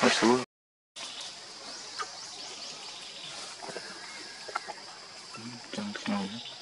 Пошло. Там снова.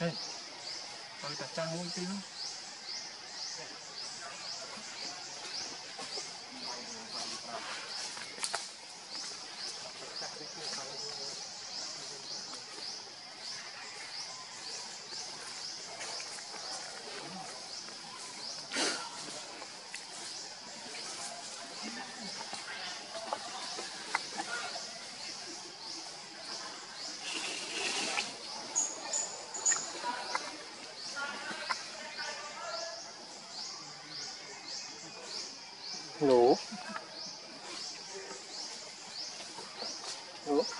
Ken. Pakai kacang tí. Oh.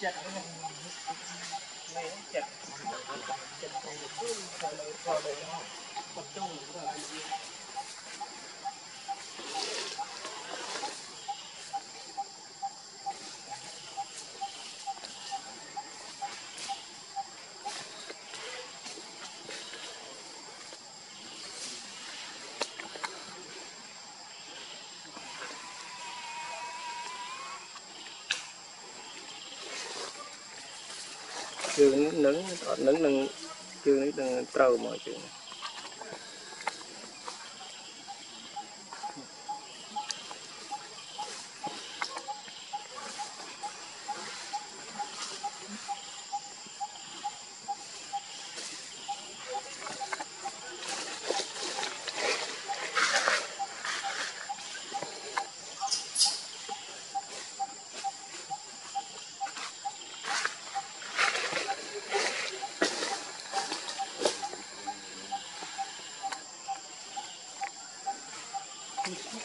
Ya, kamu. ជើងនេះនឹងអត់នឹងនឹងជើងនេះនឹងត្រូវមកជើងនេះ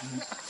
Mm-hmm.